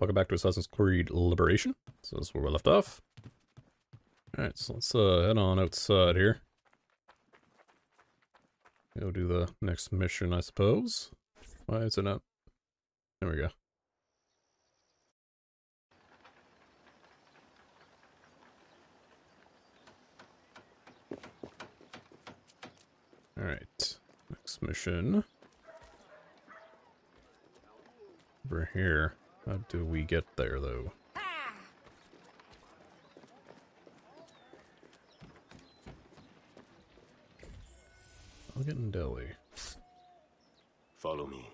Welcome back to Assassin's Creed Liberation. So this is where we left off. Alright, so let's uh, head on outside here. Go do the next mission, I suppose. Why is it not? There we go. Alright, next mission. Over here. How do we get there, though? I'll get in Delhi. Follow me.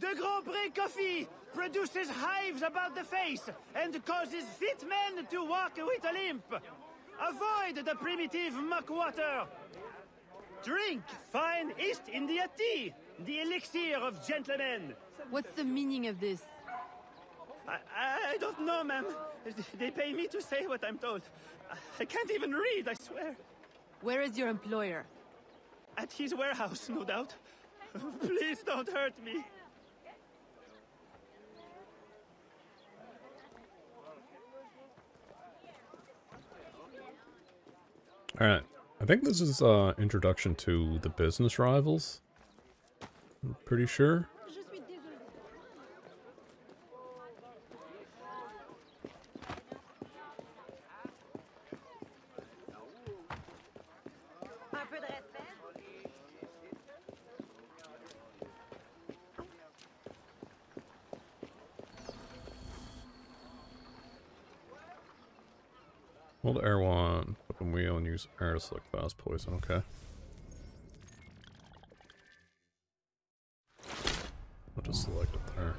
The Grandpré coffee produces hives about the face and causes fit men to walk with a limp. Avoid the primitive muck water. Drink fine East India tea, the elixir of gentlemen. What's the meaning of this? I, I don't know, ma'am. They pay me to say what I'm told. I can't even read, I swear. Where is your employer? At his warehouse, no doubt. Please don't hurt me. Alright. I think this is uh introduction to the business rivals. I'm pretty sure. Hold R1, open wheel, and use R to select fast poison. Okay. I'll just select it there.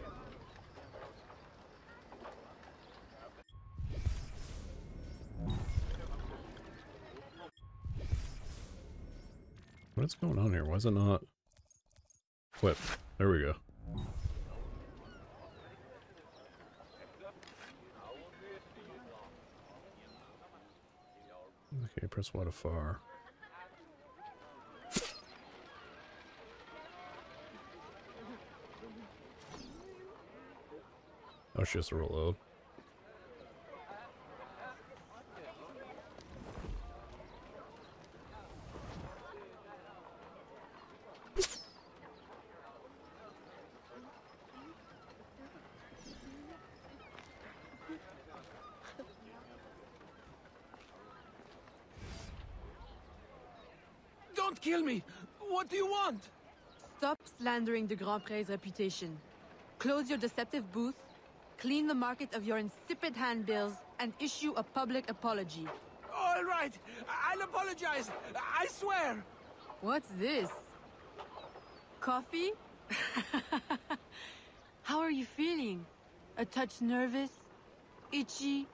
What's going on here? Why is it not? Whip. There we go. Okay, press Y to far. Oh, she has to reload. Kill me! What do you want? Stop slandering the Grandpré's reputation. Close your deceptive booth, clean the market of your insipid handbills, and issue a public apology. All right, I'll apologize. I swear. What's this? Coffee? How are you feeling? A touch nervous? Itchy?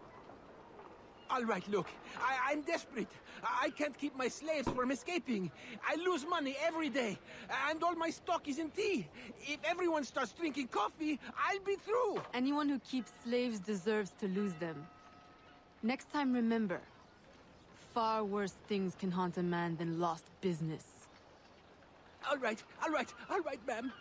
All right, look, I, I'm desperate. I, I can't keep my slaves from escaping. I lose money every day, and all my stock is in tea. If everyone starts drinking coffee, I'll be through. Anyone who keeps slaves deserves to lose them. Next time, remember far worse things can haunt a man than lost business. All right, all right, all right, ma'am.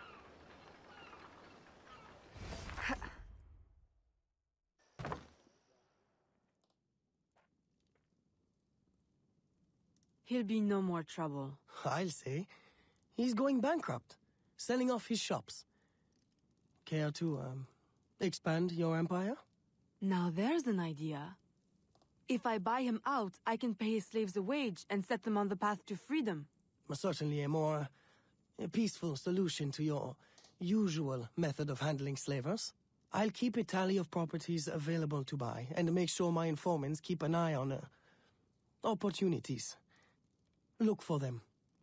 He'll be no more trouble. I'll say. He's going bankrupt, selling off his shops. Care to, um, expand your empire? Now there's an idea. If I buy him out, I can pay his slaves a wage and set them on the path to freedom. Certainly a more uh, peaceful solution to your usual method of handling slavers. I'll keep a tally of properties available to buy and make sure my informants keep an eye on uh, opportunities. Look for them.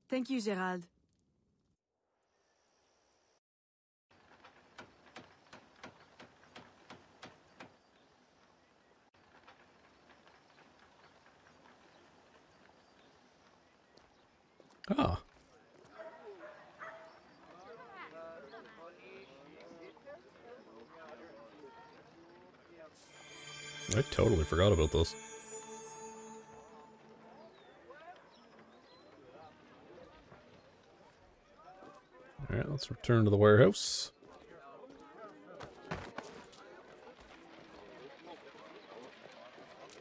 Thank you, Gerald. Oh! I totally forgot about this. Let's return to the warehouse.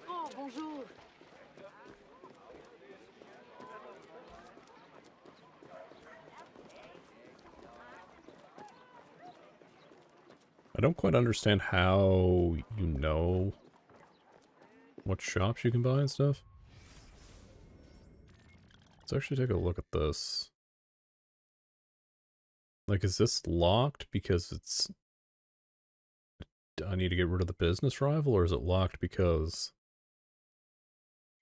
Oh, bonjour. I don't quite understand how you know what shops you can buy and stuff. Let's actually take a look at this. Like, is this locked because it's... I need to get rid of the business rival, or is it locked because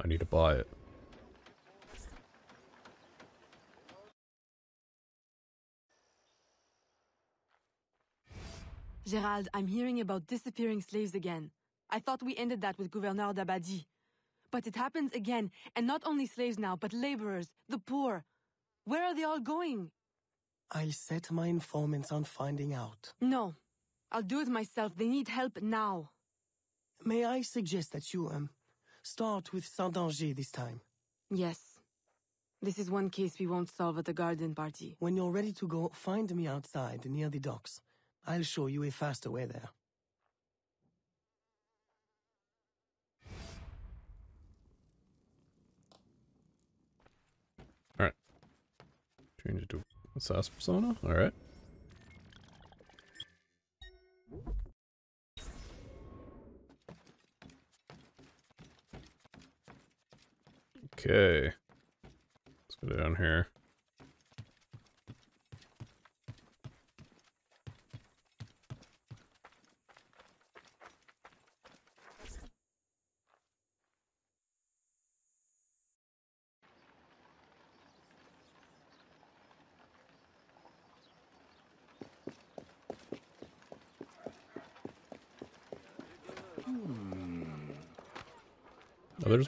I need to buy it? Gerald, I'm hearing about disappearing slaves again. I thought we ended that with Gouverneur d'Abbadie. But it happens again, and not only slaves now, but laborers, the poor. Where are they all going? I'll set my informants on finding out. No. I'll do it myself. They need help now. May I suggest that you, um, start with Saint-Danger this time? Yes. This is one case we won't solve at the garden party. When you're ready to go, find me outside near the docks. I'll show you a faster way there. Alright. Change it to SAS persona? Alright. Okay. Let's go down here.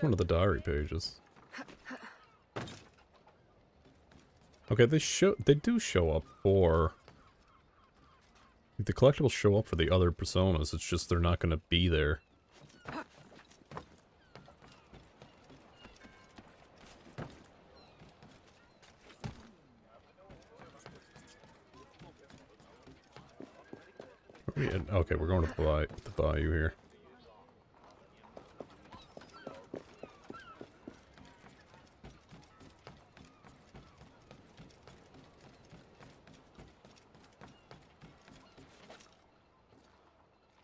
One of the diary pages. Okay, they show they do show up for the collectibles show up for the other personas, it's just they're not gonna be there. Okay, we're going to the, bay the bayou here.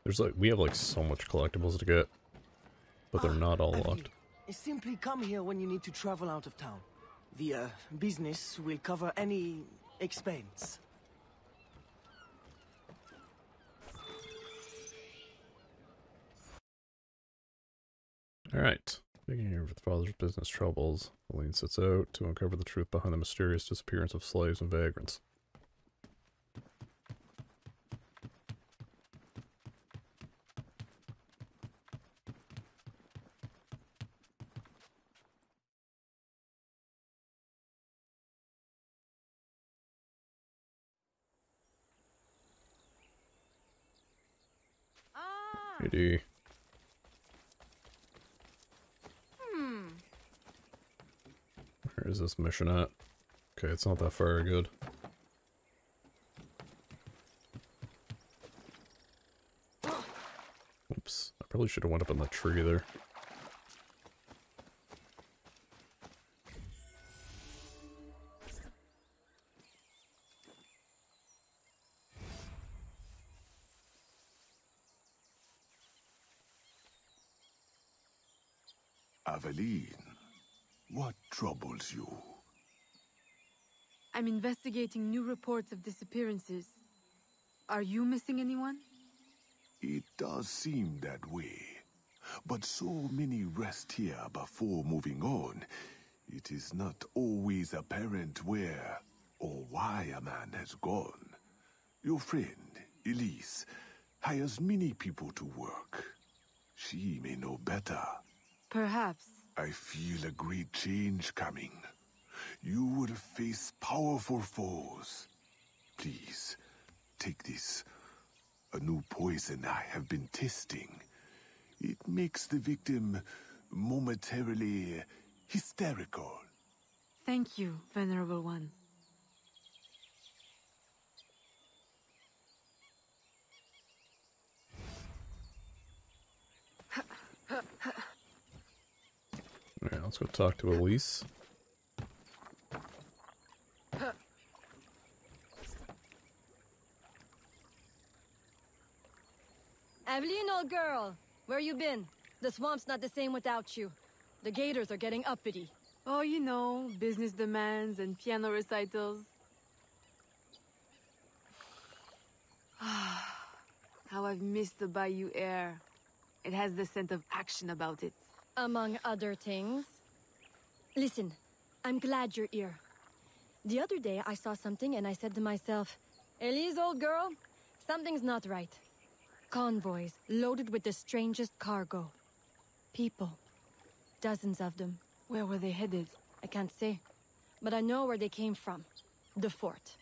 There's like, we have like so much collectibles to get, but they're not all locked. Simply come here when you need to travel out of town. The uh, business will cover any expense. Alright. Digging here for the father's business troubles, Aline sets out to uncover the truth behind the mysterious disappearance of slaves and vagrants. Hmm. Where is this mission at? Okay, it's not that far good. Oops. I probably should have went up in the tree there. Aveline, what troubles you? I'm investigating new reports of disappearances. Are you missing anyone? It does seem that way. But so many rest here before moving on. It is not always apparent where or why a man has gone. Your friend, Elise, hires many people to work. She may know better. Perhaps. I feel a great change coming. You will face powerful foes. Please, take this. A new poison I have been testing. It makes the victim momentarily hysterical. Thank you, Venerable One. Alright, let's go talk to Elise. Aveline, old girl, where you been? The swamp's not the same without you. The gators are getting uppity. Oh, you know, business demands and piano recitals. How I've missed the bayou air. It has the scent of action about it. Among other things. Listen, I'm glad you're here. The other day I saw something and I said to myself, Elise, old girl, something's not right. Convoys loaded with the strangest cargo. People. Dozens of them. Where were they headed? I can't say. But I know where they came from. The fort.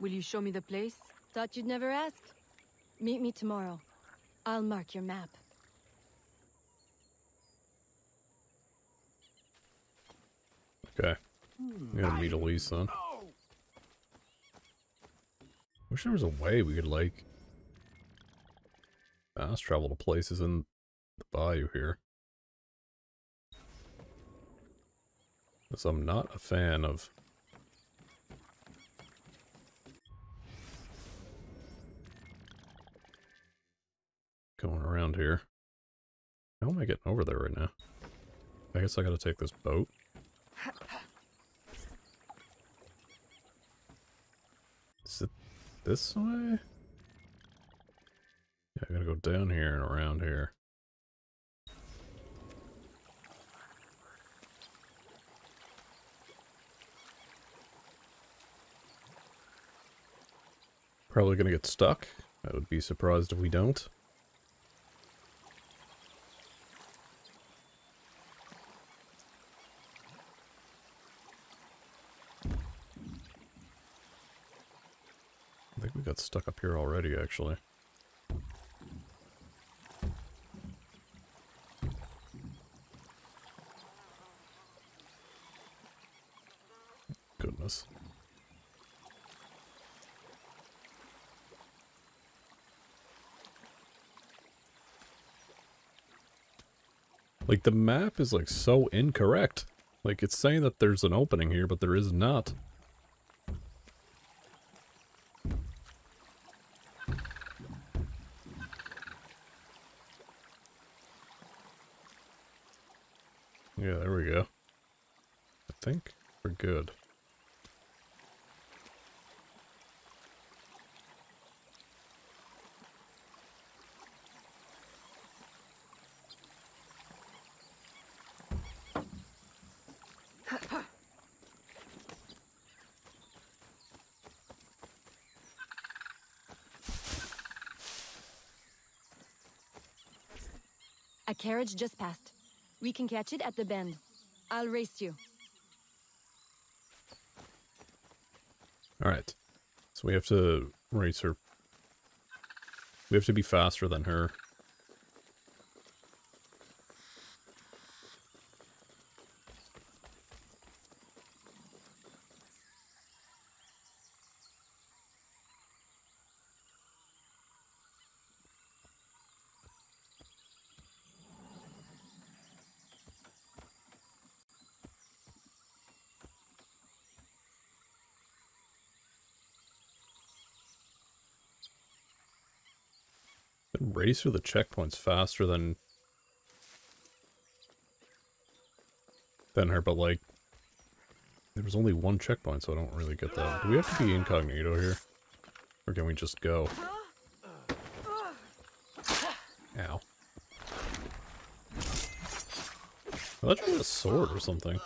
Will you show me the place? Thought you'd never ask. Meet me tomorrow. I'll mark your map. Okay. We gotta meet Elise then. Wish there was a way we could, like, fast travel to places in the bayou here. Because I'm not a fan of... Going around here. How am I getting over there right now? I guess I gotta take this boat. Is it this way? Yeah, I gotta go down here and around here. Probably gonna get stuck. I would be surprised if we don't. Got stuck up here already, actually. Goodness. Like, the map is, like, so incorrect. Like, it's saying that there's an opening here, but there is not. Yeah, there we go. I think we're good. A carriage just passed. We can catch it at the bend. I'll race you. Alright. So we have to race her. We have to be faster than her. Race through the checkpoints faster than than her, but like there was only one checkpoint, so I don't really get that. Do we have to be incognito here? Or can we just go? Ow. I thought you had a sword or something.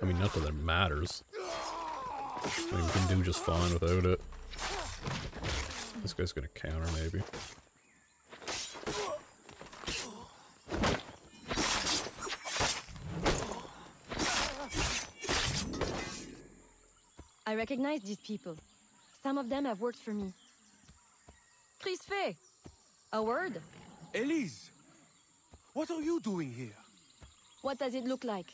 I mean, not that it matters. I mean, we can do just fine without it. This guy's gonna counter, maybe. I recognize these people. Some of them have worked for me. Crisfe! A word? Elise! What are you doing here? What does it look like?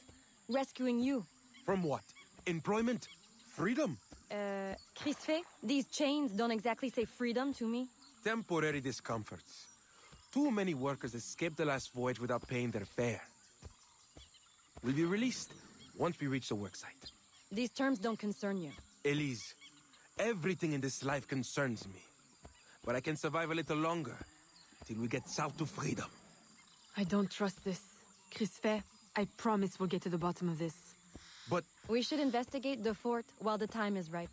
Rescuing you. From what? Employment? Freedom? Uh, Crisfe, these chains don't exactly say freedom to me. Temporary discomforts. Too many workers escaped the last voyage without paying their fare. We'll be released once we reach the worksite. These terms don't concern you. Elise, everything in this life concerns me. But I can survive a little longer, till we get south to freedom. I don't trust this. Crisfe, I promise we'll get to the bottom of this. But We should investigate the fort while the time is ripe.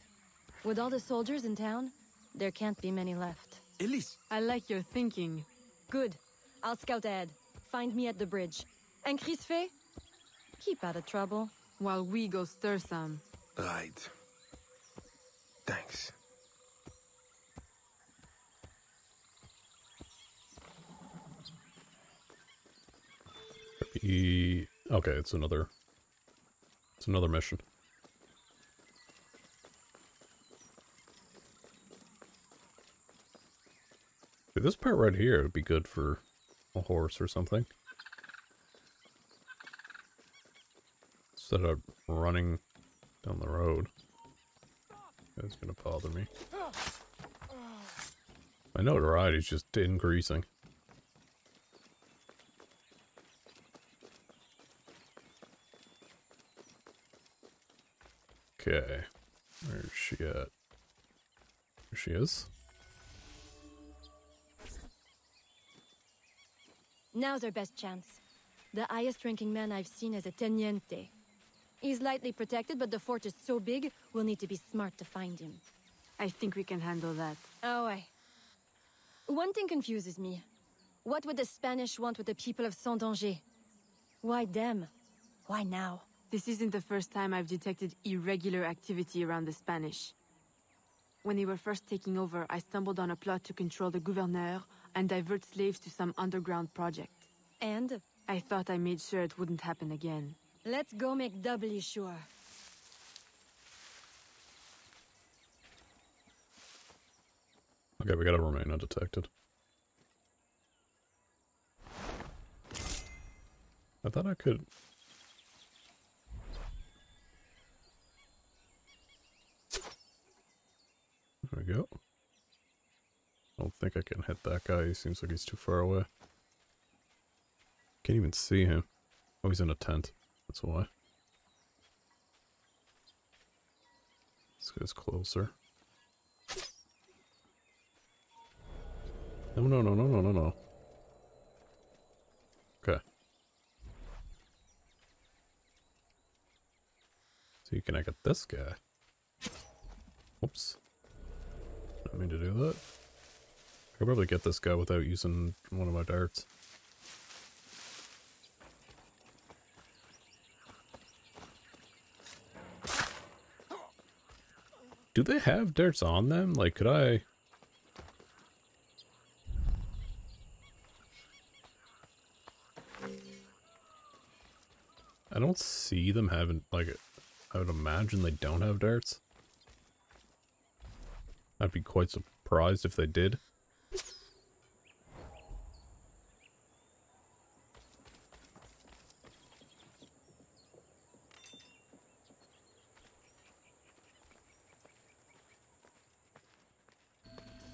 With all the soldiers in town, there can't be many left. Elise, I like your thinking. Good. I'll scout ahead. Find me at the bridge. And Crisfe? Keep out of trouble. While we go stir some. right. Thanks. E okay, it's another it's another mission. See, This part right here would be good for a horse or something. Instead of running down the road. That's gonna bother me. My notoriety's just increasing. Okay. Where's she at? There she is. Now's our best chance. The highest ranking man I've seen is a teniente. He's lightly protected, but the fort is so big, we'll need to be smart to find him. I think we can handle that. Oh, I. One thing confuses me. What would the Spanish want with the people of Saint-Danger? Why them? Why now? This isn't the first time I've detected irregular activity around the Spanish. When they were first taking over, I stumbled on a plot to control the gouverneur and divert slaves to some underground project. And I thought I made sure it wouldn't happen again. let's go make doubly sure. Okay, we gotta remain undetected. I thought I could... There we go. I don't think I can hit that guy. He seems like he's too far away. Can't even see him. Oh, he's in a tent. That's why. This guy's closer. No, no, no, no, no, no, no. Okay. See, can I get this guy? Whoops. Didn't mean to do that. I could probably get this guy without using one of my darts. Do they have darts on them? Like, could I... I don't see them having, like, I would imagine they don't have darts. I'd be quite surprised if they did.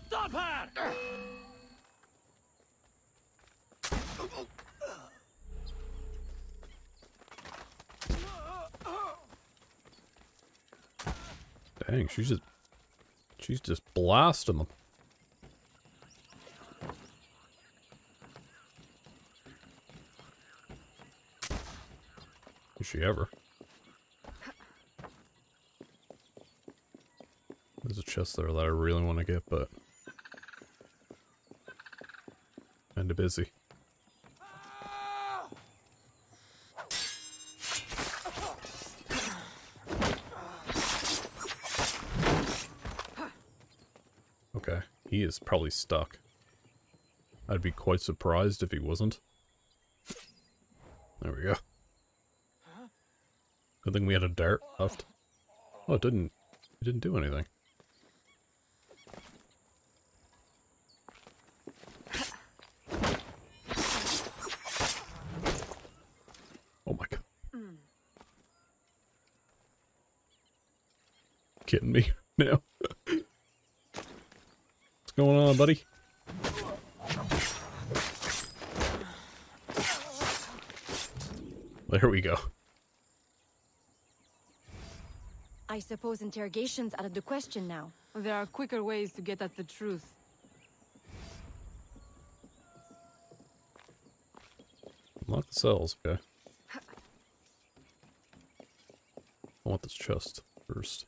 Stop her! Dang, she's just, she's just blasting them. Is she ever? There's a chest there that I really want to get, but kinda busy. Okay, he is probably stuck. I'd be quite surprised if he wasn't. There we go. Good thing we had a dart left. Oh, it didn't. It didn't do anything. kidding me now? What's going on, buddy? There we go. I suppose interrogation's out of the question now. There are quicker ways to get at the truth. Lock the cells, okay. I want this chest first.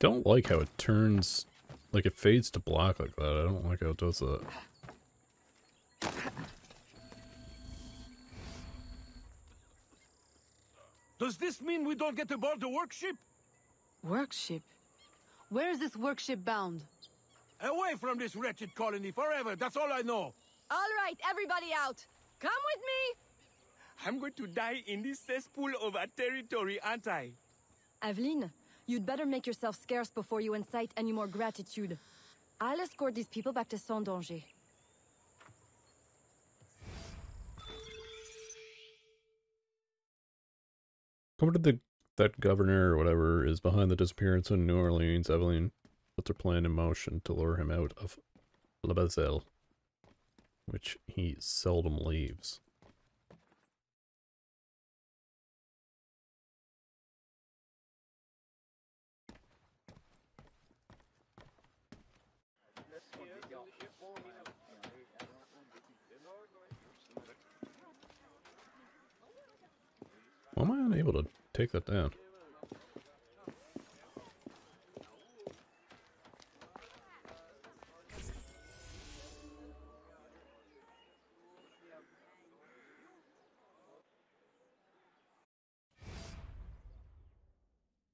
Don't like how it turns, like it fades to black like that. I don't like how it does that. Does this mean we don't get aboard the workship? Workship? Where is this workship bound? Away from this wretched colony forever, that's all I know. All right, everybody out. Come with me. I'm going to die in this cesspool of a territory, aren't I? Aveline, you'd better make yourself scarce before you incite any more gratitude. I'll escort these people back to Saint Danger. According to the that governor or whatever is behind the disappearance of New Orleans, Evelyn puts her plan in motion to lure him out of La Balise, which he seldom leaves. Why am I unable to take that down?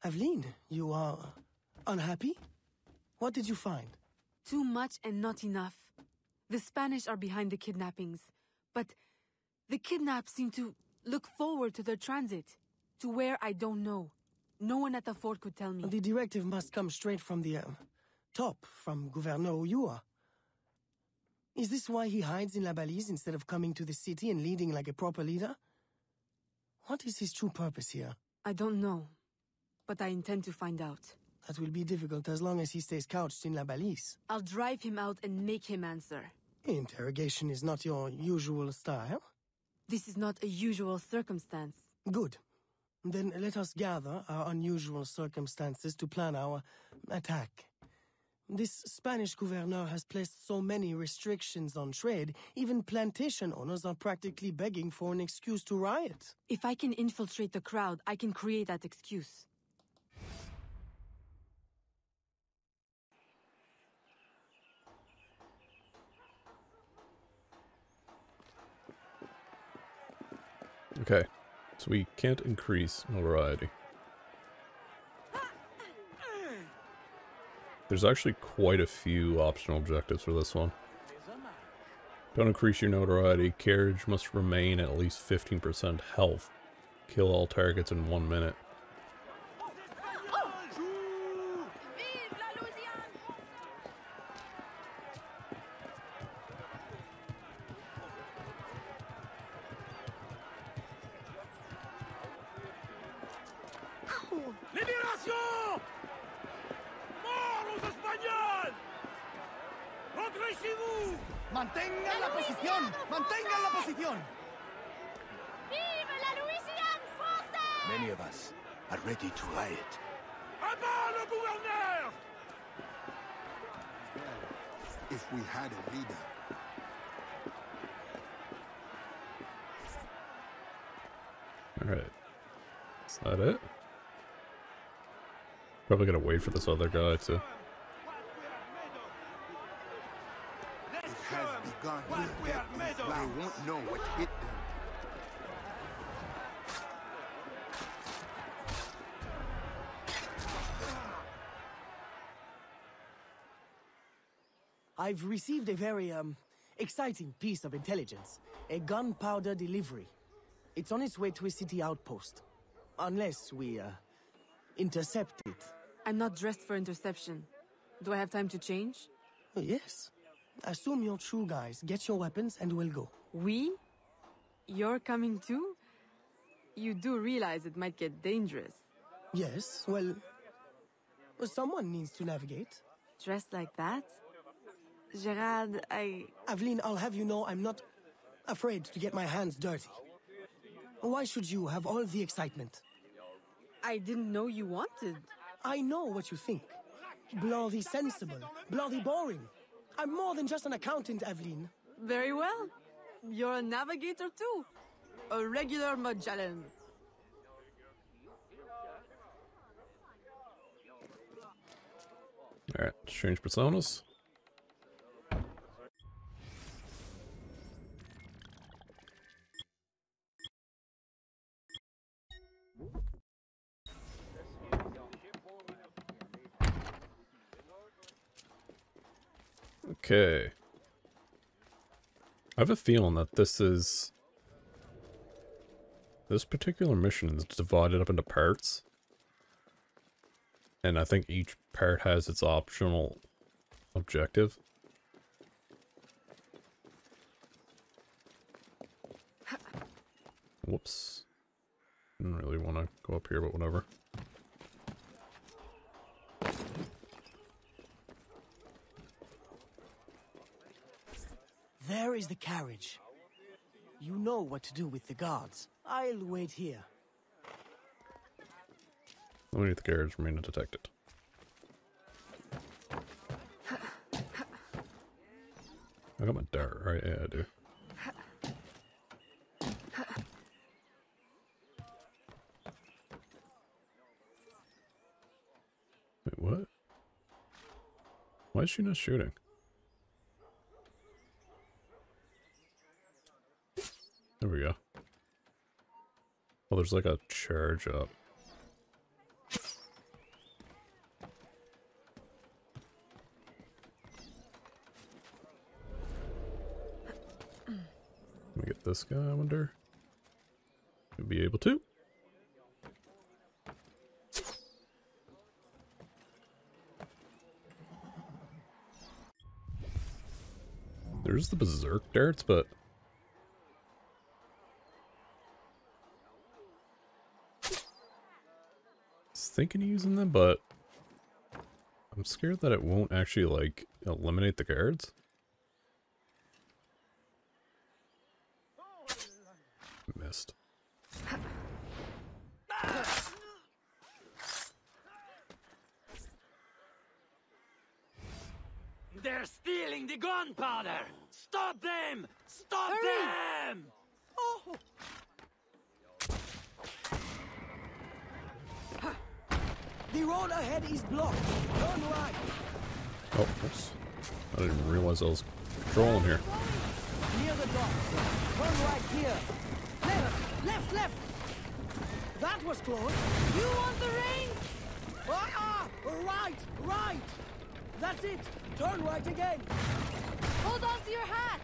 Aveline, you are unhappy? What did you find? Too much and not enough. The Spanish are behind the kidnappings, but the kidnaps seem to look forward to their transit. To where I don't know. No one at the fort could tell me. The directive must come straight from the uh, top, from Gouverneur Ulloa. Is this why he hides in La Balise instead of coming to the city and leading like a proper leader? What is his true purpose here? I don't know, but I intend to find out. That will be difficult as long as he stays couched in La Balise. I'll drive him out and make him answer. Interrogation is not your usual style. This is not a usual circumstance. Good. Then let us gather our unusual circumstances to plan our attack. This Spanish gouverneur has placed so many restrictions on trade, even plantation owners are practically begging for an excuse to riot. If I can infiltrate the crowd, I can create that excuse. Okay, so we can't increase notoriety. There's actually quite a few optional objectives for this one. Don't increase your notoriety. Carriage must remain at least 15% health. Kill all targets in one minute. If we had a leader, Alright. Is that it? Probably gotta wait for this other guy to... it has begun here. They won't know what hit them. I've received a very, um, exciting piece of intelligence. A gunpowder delivery. It's on its way to a city outpost. Unless we, uh, intercept it. I'm not dressed for interception. Do I have time to change? Oh, yes. Assume you're true guys. Get your weapons and we'll go. We? You're coming too? You do realize it might get dangerous. Yes, well, well, someone needs to navigate. Dressed like that? Gerald, I. Aveline, I'll have you know I'm not afraid to get my hands dirty. Why should you have all the excitement? I didn't know you wanted. I know what you think. Bloody sensible, bloody boring. I'm more than just an accountant, Aveline. Very well. You're a navigator too. A regular Magellan. Alright, change personas. Okay. I have a feeling that this is... This particular mission is divided up into parts. And I think each part has its optional objective. Whoops. Didn't really want to go up here, but whatever. There is the carriage. You know what to do with the guards. I'll wait here. Underneath the carriage remain undetected. I got my dart, right? Yeah, I do. Wait, what? Why is she not shooting? There we go. Oh, there's like a charge up. Let me get this guy, I wonder. Could be able to. There's the berserk darts, but thinking of using them, but I'm scared that it won't actually like eliminate the guards. Missed. They're stealing the gunpowder! Stop them! Stop Hurry! them! Oh! The road ahead is blocked. Turn right. Oh, oops. I didn't realize I was controlling here. Near the dock. Turn right here. Left, left, left. That was close. You want the rain? Ah, right, right. That's it. Turn right again. Hold on to your hat.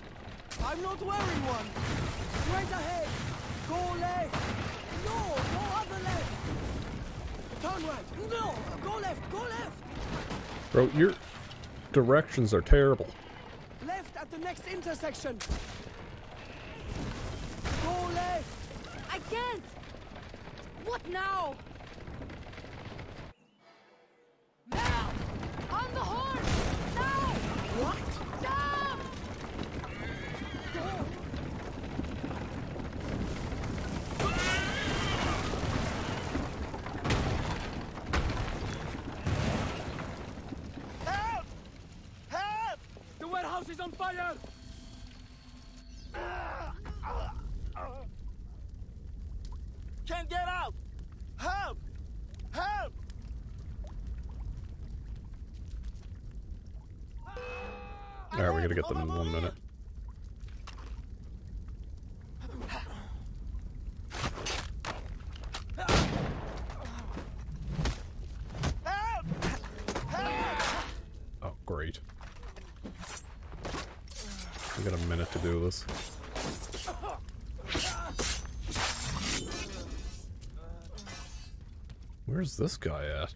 I'm not wearing one. Straight ahead. Go left. No, no other left. Turn right. No, go left, go left. Bro, your directions are terrible. Left at the next intersection. Go left. I can't. What now? Now! On the horse! Now! What? Stop! Help! Help! The warehouse is on fire! Can't get out! Help! Help! Alright, we gotta get them in one minute. Oh, great. We got a minute to do this. Where's this guy at?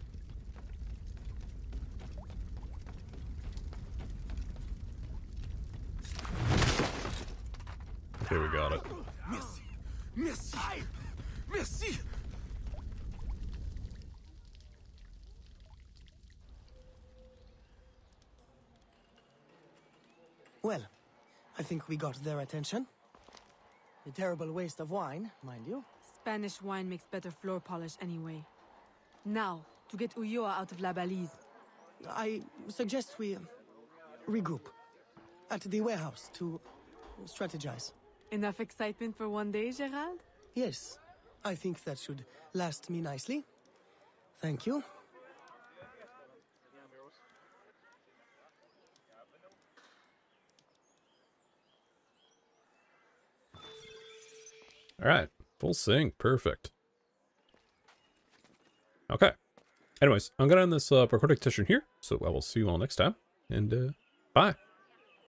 Okay, we got it. Merci. Merci. Merci. Well, I think we got their attention. A terrible waste of wine, mind you. Spanish wine makes better floor polish anyway. Now, to get Ulloa out of La Balise. I suggest we uh, regroup at the warehouse to strategize. Enough excitement for one day, Gerald? Yes, I think that should last me nicely. Thank you. All right, full sync, perfect. Okay. Anyways, I'm gonna end this uh, recording session here, so I will see you all next time, and uh, bye.